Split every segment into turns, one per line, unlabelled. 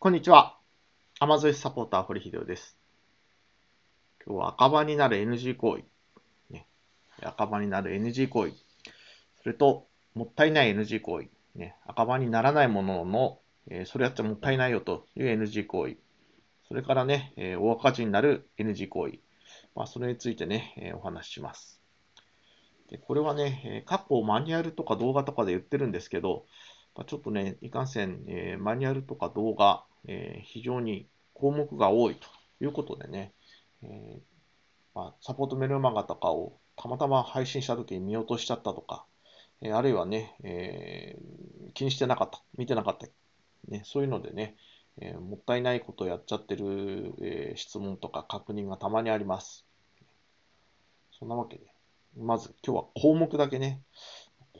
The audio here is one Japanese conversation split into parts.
こんにちは。アマゾンサポーター、堀秀夫です。今日は赤羽になる NG 行為、ね、赤羽になる NG 行為、それと、もったいない NG 行為、ね、赤羽にならないものの、えーそれやっちゃもったいないよという NG 行為、それからね、えー大赤字になる NG 行為、まあ、それについてね、えーお話しします。でこれはね、えー過去マニュアルとか動画とかで言ってるんですけど、まあちょっとね、いかんせん、えーマニュアルとか動画、えー非常に項目が多いということでね、えーまあ、サポートメルマガとかをたまたま配信したときに見落としちゃったとか、えあるいはね、え気にしてなかった、見てなかった、ね、そういうのでね、えもったいないことをやっちゃってる、え質問とか確認がたまにあります。そんなわけで、まず今日は項目だけね、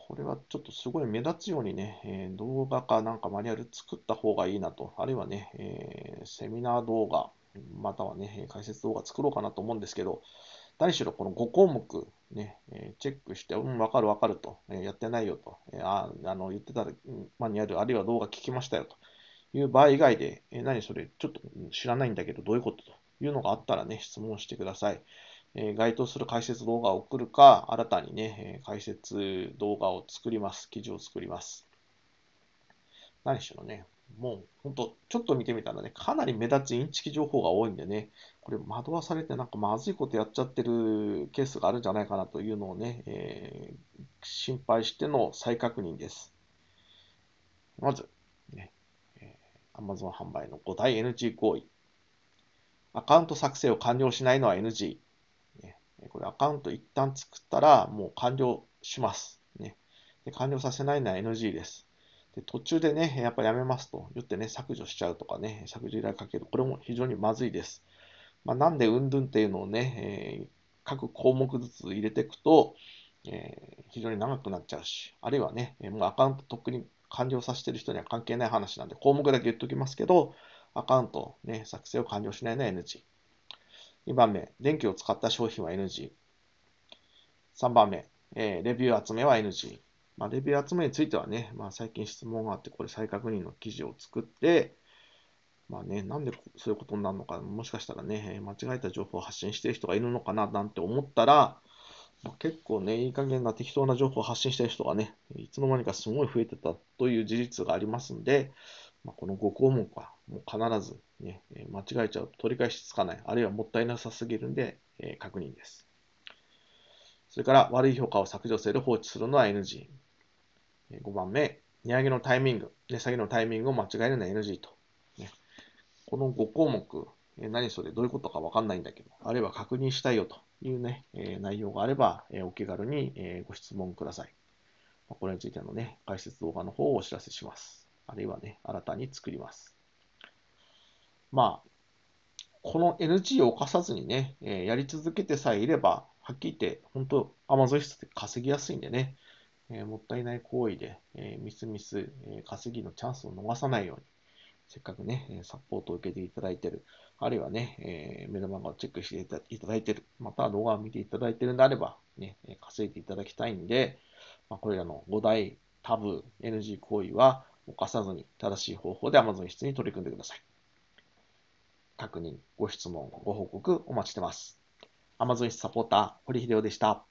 これはちょっとすごい目立つようにね、えー動画かなんかマニュアル作った方がいいなと、あるいはね、えーセミナー動画、またはね、解説動画作ろうかなと思うんですけど、何しろこの5項目、ね、えチェックして、うん、わかるわかると、えやってないよと、えああの言ってたらマニュアル、あるいは動画聞きましたよという場合以外で、え何それ、ちょっと知らないんだけど、どういうことというのがあったらね、質問してください。え該当する解説動画を送るか、新たにね、え解説動画を作ります。記事を作ります。何しろね、もう本当、ちょっと見てみたらね、かなり目立つインチキ情報が多いんでね、これ惑わされてなんかまずいことやっちゃってるケースがあるんじゃないかなというのをね、えー心配しての再確認です。まず、ね、え Amazon 販売の5大 NG 行為。アカウント作成を完了しないのは NG。これアカウント一旦作ったらもう完了します。ね、で完了させないのは NG です。で途中でね、やっぱやめますと言ってね、削除しちゃうとかね、削除依頼かける。これも非常にまずいです。まあ、なんでうんぬんっていうのをね、えー各項目ずつ入れていくと、えー非常に長くなっちゃうし、あるいはね、もうアカウントとっくに完了させてる人には関係ない話なんで、項目だけ言っておきますけど、アカウント、ね、作成を完了しないのは NG。2番目、電気を使った商品は NG。3番目、えーレビュー集めは NG。まあ、レビュー集めについてはね、まあ、最近質問があって、これ再確認の記事を作って、まあね、なんでそういうことになるのか、もしかしたらね、間違えた情報を発信している人がいるのかななんて思ったら、まあ結構ね、いい加減な適当な情報を発信している人がね、いつの間にかすごい増えてたという事実がありますんで、まあ、この5項目はもう必ず、ね、間違えちゃうと取り返しつかない、あるいはもったいなさすぎるんで、えー確認です。それから悪い評価を削除せる放置するのは NG。5番目、値上げのタイミング、値下げのタイミングを間違えるのは NG と。ね、この5項目、え何それどういうことかわかんないんだけど、あるいは確認したいよというね、え内容があれば、えお気軽に、えご質問ください。これについてのね、解説動画の方をお知らせします。あるいはね、新たに作ります。まあ、この NG を犯さずにね、えーやり続けてさえいれば、はっきり言って、本当、Amazon 室って稼ぎやすいんでね、えーもったいない行為で、えーミスミス、え稼ぎのチャンスを逃さないように、せっかくね、サポートを受けていただいてる、あるいはね、えーメルマガをチェックしていただいてる、また動画を見ていただいてるのであれば、ね、稼いでいただきたいんで、まあ、これらの5大タブ NG 行為は犯さずに正しい方法で Amazon 室に取り組んでください。確認、ご質問、ご報告お待ちしてます。Amazon 室サポーター、堀秀夫でした。